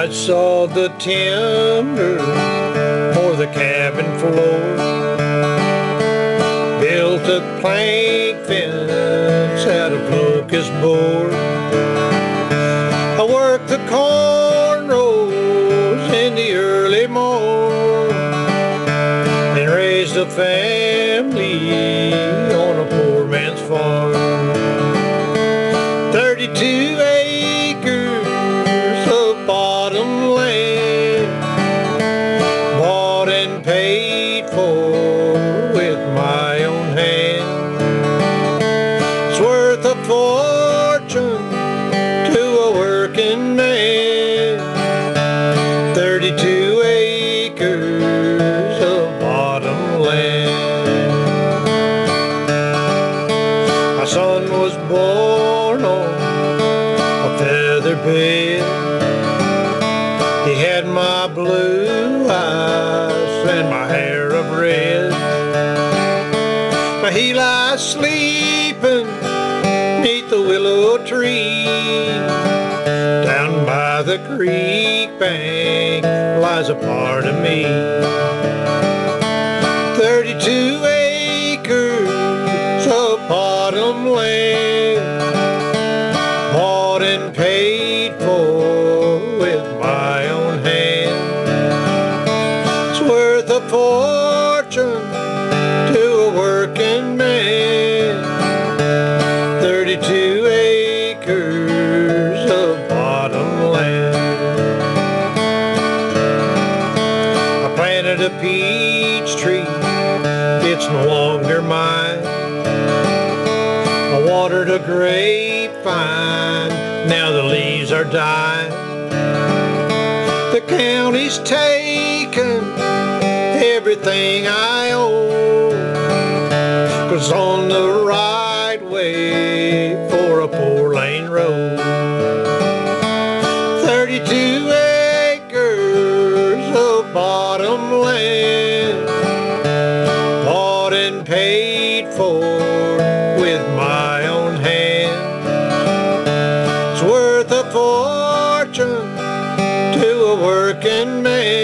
I sawed the timber for the cabin floor. Built a plank fence out of locust board. I worked the corn rows in the early morn and raised a family on a poor man's farm. Land bought and paid for with my own hand. It's worth a fortune to a working man. 32 acres of bottom land. My son was born on a feather bed. Hair of red. But he lies sleeping neath the willow tree. Down by the creek bank lies a part of me. 32 acres of bottom land bought and paid worth a fortune to a working man. 32 acres of bottom land. I planted a peach tree, it's no longer mine. I watered a grapevine, now the leaves are dying. The county's taken everything I owe. Cause on the right way for a four lane road, 32 acres of bottom land, bought and paid for with my own hand. It's worth a fortune to a working man.